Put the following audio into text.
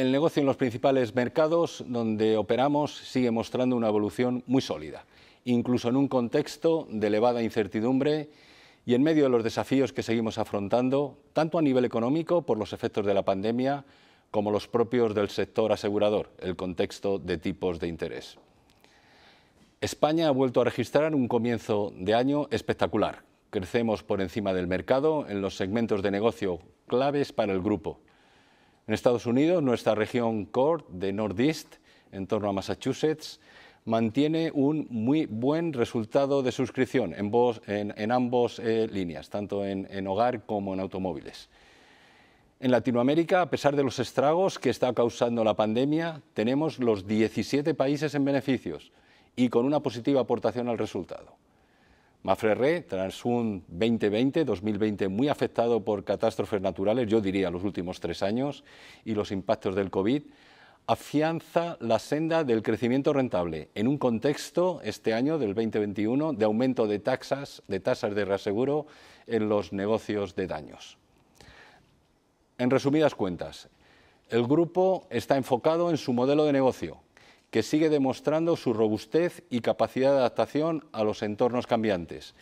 El negocio en los principales mercados donde operamos sigue mostrando una evolución muy sólida, incluso en un contexto de elevada incertidumbre y en medio de los desafíos que seguimos afrontando, tanto a nivel económico por los efectos de la pandemia como los propios del sector asegurador, el contexto de tipos de interés. España ha vuelto a registrar un comienzo de año espectacular. Crecemos por encima del mercado en los segmentos de negocio claves para el grupo. En Estados Unidos, nuestra región core de Northeast, en torno a Massachusetts, mantiene un muy buen resultado de suscripción en, ambas ambos eh, líneas, tanto en, en hogar como en automóviles. En Latinoamérica, a pesar de los estragos que está causando la pandemia, tenemos los 17 países en beneficios y con una positiva aportación al resultado. Mafre tras un 2020-2020 muy afectado por catástrofes naturales, yo diría los últimos tres años, y los impactos del COVID, afianza la senda del crecimiento rentable en un contexto este año del 2021 de aumento de taxas, de tasas de reaseguro en los negocios de daños. En resumidas cuentas, el grupo está enfocado en su modelo de negocio, que sigue demostrando su robustez y capacidad de adaptación a los entornos cambiantes,